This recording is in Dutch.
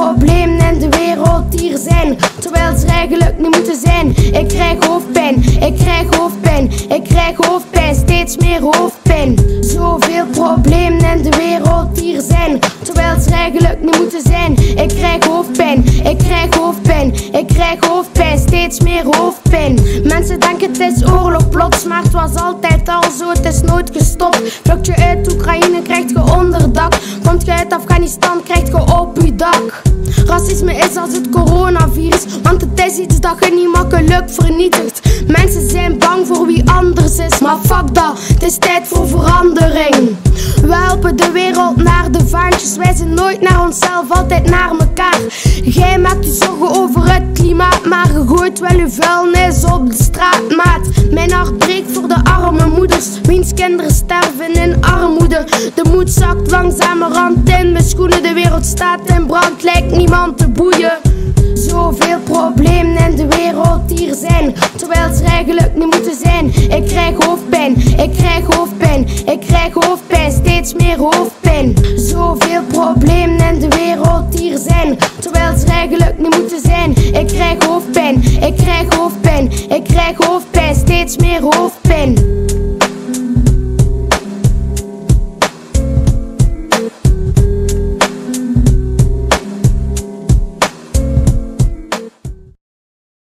problemen in de wereld hier zijn, terwijl ze eigenlijk niet moeten zijn. Ik krijg hoofdpijn, ik krijg hoofdpijn, ik krijg hoofdpijn, steeds meer hoofdpijn. Zoveel problemen in de wereld hier zijn, terwijl ze eigenlijk niet moeten zijn. Ik krijg hoofdpijn, ik krijg hoofdpijn, ik krijg hoofdpijn, steeds meer hoofdpijn. Mensen denken het is oorlog plots, maar het was altijd al zo, het is nooit gestopt. Vlucht je uit Oekraïne, krijgt je onderdak. Komt je uit Afghanistan, krijgt je op je dak. Racisme is als het coronavirus, want het is iets dat je niet makkelijk vernietigt. Mensen zijn bang voor wie anders is, maar fuck dat, het is tijd voor verandering. We helpen de wereld naar de vaantjes, wij zijn nooit naar onszelf, altijd naar elkaar. Jij maakt je zorgen over het klimaat, maar je gooit wel je vuilnis op de sterven in armoede. De moed zakt langzamerhand in mijn schoenen, de wereld staat in brand, lijkt niemand te boeien. Zoveel problemen in de wereld die er zijn, terwijl ze eigenlijk niet moeten zijn. Ik krijg hoofdpijn, ik krijg hoofdpijn, ik krijg hoofdpijn, steeds meer hoofdpijn. Zoveel problemen in de wereld die er zijn, terwijl ze eigenlijk niet moeten zijn. Ik krijg hoofdpijn, ik krijg hoofdpijn, ik krijg hoofdpijn, steeds meer hoofdpijn.